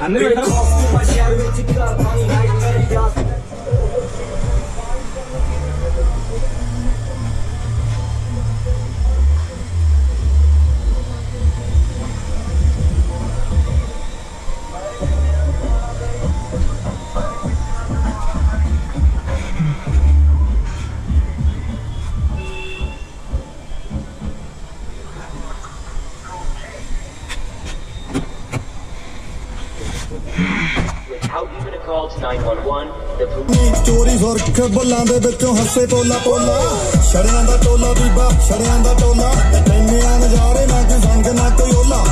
안내려 call to 911. The police. ਚੋਰੀ ਵਰਕ ਬੁਲਾਉਂਦੇ ਵਿੱਚੋਂ ਹੱਸੇ ਟੋਲਾ ਟੋਲਾ ਛੜਿਆਂ ਦਾ ਟੋਲਾ ਬੀਬਾ ਛੜਿਆਂ ਦਾ ਟੋਲਾ ਤੈਨੂੰ ਆ ਨਜ਼ਾਰੇ ਨਾ ਕੋਈ ਸੰਗ ਨਾ ਕੋਈ ਓਲਾ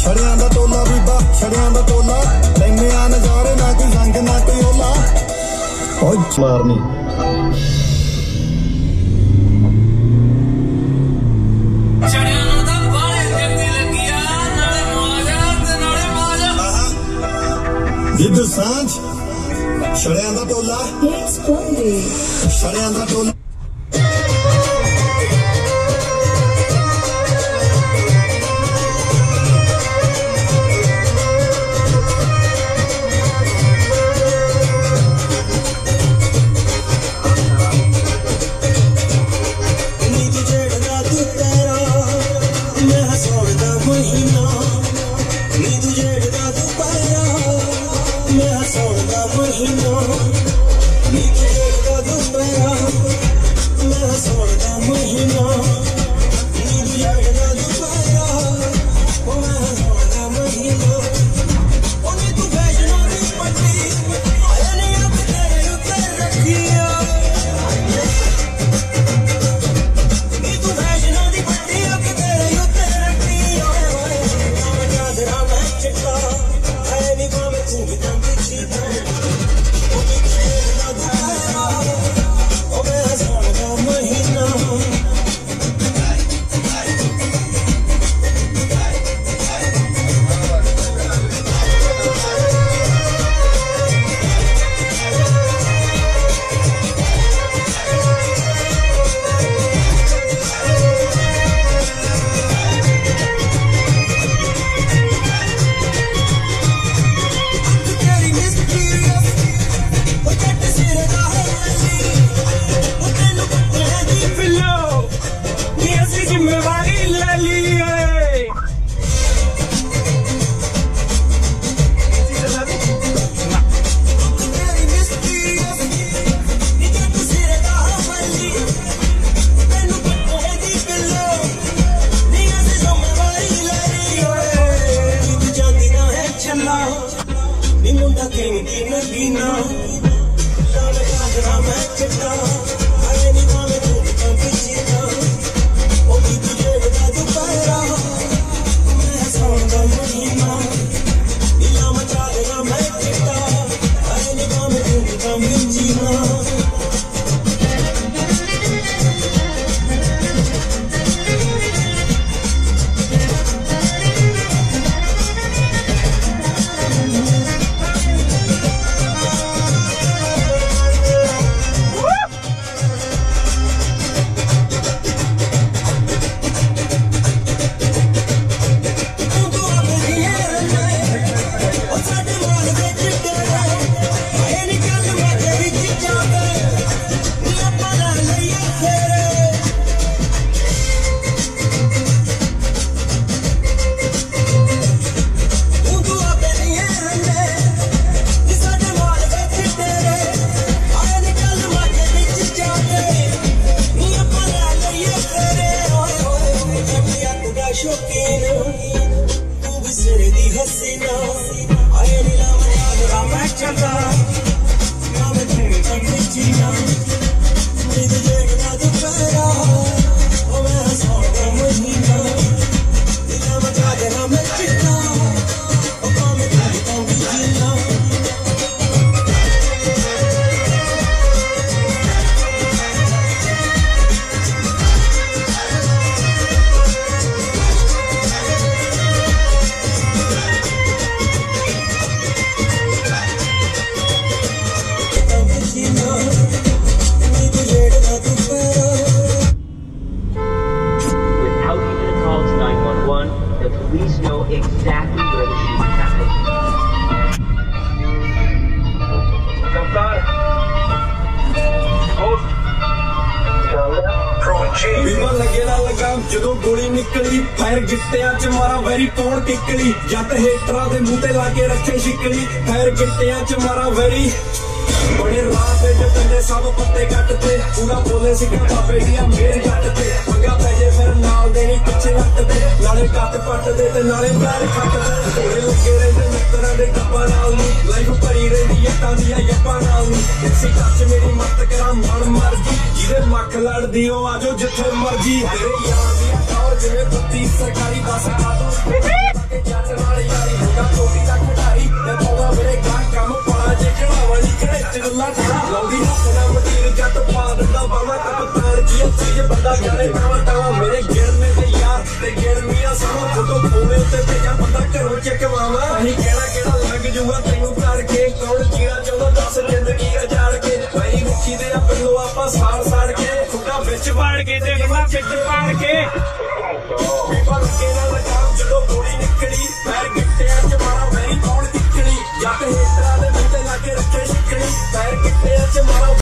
ਛੜਿਆਂ ਦਾ ਟੋਲਾ ਬੀਬਾ ਛੜਿਆਂ ਦਾ ਟੋਲਾ ਤੈਨੂੰ ਆ ਨਜ਼ਾਰੇ ਨਾ ਕੋਈ ਸੰਗ ਨਾ ਕੋਈ ਓਲਾ ਓਏ ਮਾਰਨੀ Did the Sanj Chorando a teu. Responde. Chorando a teu. Yeah. दिन बिना ਨਿਕਲੀ ਫਾਇਰ ਗਿੱਟਿਆਂ ਚ ਮਾਰਾ ਵੈਰੀ ਕੌਣ ਕਿੱਕਲੀ ਜੱਟ ਹੇਟਰਾਂ ਦੇ ਮੂੰਹ ਤੇ ਲਾ ਕੇ ਰੱਖੇ ਸ਼ਿਕਲੀ ਫਾਇਰ ਗਿੱਟਿਆਂ ਚ ਮਾਰਾ ਵੈਰੀ ਬੜੇ ਰਾਹ ਤੇ ਜੱਟੇ ਸਭ ਪੱਤੇ ਕੱਟ ਤੇ ਪੂਰਾ ਬੋਲੇ ਸੀ ਕਿ ਬਾਬੇ ਦੀਆਂ ਮੇਰ ਜੱਟ ਤੇ ਪੰਗਾ ਪੈ ਜੇ ਫਿਰ ਨਾਲ ਦੇ ਨਹੀਂ ਪਿੱਛੇ ਹੱਟ ਤੇ ਨਾਲੇ ਕੱਟ ਪੱਟ ਦੇ ਤੇ ਨਾਲੇ ਪੈਰ ਖੱਟ ਦੇ ਥੋੜੇ ਲੱਗੇ ਰਹਿੰਦੇ ਮਿੱਤਰਾਂ ਦੇ ਕੱਪਾਂ ਨਾਲ ਨੂੰ ਲਾਈਫ ਭਰੀ ਰਹਿੰਦੀ ਏ ਦੀਆਂ ਯੱਪਾਂ ਨਾਲ ਨੂੰ ਇਸੇ ਟੱਚ ਮੇਰੀ ਮੱਤ ਕਰਾਂ ਮਨ ਮਰਜੀ ਜਿਹਦੇ ਮੱਖ ਲੜਦੀ ਉਹ ਆਜੋ ਜਿੱਥੇ ਮਰਜੀ ਤੇਰੇ ਯਾਰ ਦੀਆਂ ਟੌਰ ਜਿਵੇਂ ਕੁੱਤੀ ਸਰਕਾਰੀ ਬੱਸ ਖਾ ਦੋ ਕਿ ਜੱਟ ਨਾਲ ਯਾਰੀ ਹੁੰਦਾ ਛੋਟੀ ਦਾ ਖਿਡਾਰੀ ਤੇ ਪੌਦਾ ਮੇਰੇ ਗਾਂ ਕੰਮ ਪਾਣਾ ਜੇ ਕਢਾਵਾ ਨਹੀਂ ਕੜੇ ਚ ਗੱਲਾਂ ਲਾਉਂਦੀ ਹੱਥ ਨਾਲ ਮਟੀਰ ਜੱਟ ਪਾ ਦਿੰਦਾ ਬਾਵਾ ਕਪਤਾਨ ਕੀ ਇਹ ਚੀਜ਼ ਬੰਦਾ ਜਾਣੇ ਟਾਵਾ ਟਾਵਾ ਮੇਰੇ ਗਿਰਨੇ ਤੇ ਯਾਰ ਤੇ ਗਿਰਮੀਆਂ ਸਾਰਾ ਫੋਟੋ ਫੋਨੇ ਉੱਤੇ ਭੇਜਾ ਬੰਦਾ ਘਰੋਂ ਚੱਕਵਾਵਾ ਅਸੀਂ ਕਿਹੜਾ ਕਿਹੜਾ ਲੱਗ ਜੂਗਾ ਵੜ ਕੇ ਦੇਖਦਾ ਚਿੱਟ ਪਾੜ ਕੇ ਵੀ ਭਰ ਕੇ ਨਾ ਲਗਾਉ ਜਦੋਂ ਪੂਰੀ ਨਿਕਲੀ ਪੈਰ ਗਿੱਟਿਆਂ 'ਚ ਮਾਰਾ ਮੇਰੀ ਕੌਣ ਨਿਕਲੀ ਜੱਟ ਹੇਤਰਾ ਦੇ ਮੀਂਹ ਤੇ ਲਾ ਕੇ ਰੱਖੇ ਨਿਕਲੀ ਪੈਰ ਗਿੱਟਿਆਂ 'ਚ ਮਾਰਾ